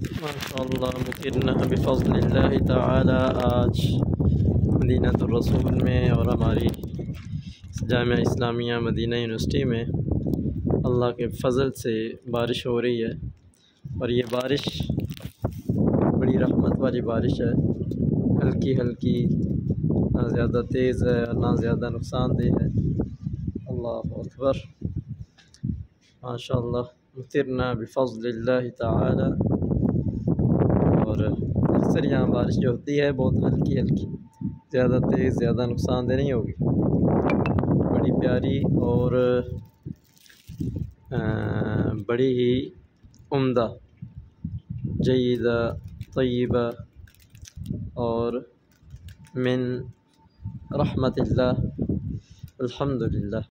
ماشاء اللہ مطرنا بفضل اللہ تعالی آج مدینہ الرسول میں اور ہماری جامعہ اسلامیہ مدینہ یونیورسٹی میں اللہ کے فضل سے بارش ہو رہی ہے اور یہ بارش بڑی رحمت والی بارش ہے۔ ہلکی ہلکی، نہ زیادہ تیز ہے اور نہ زیادہ نقصان دہ ہے۔ اللہ اکبر۔ ماشاء اللہ مطرنا بفضل اللہ تعالی۔ اکثر یہاں بارش جو ہوتی ہے، بہت ہلکی ہلکی، زیادہ تیز، زیادہ نقصان دہ نہیں ہوگی۔ بڑی پیاری اور بڑی ہی عمدہ، جیدہ، طیبہ اور من رحمت اللہ الحمد للہ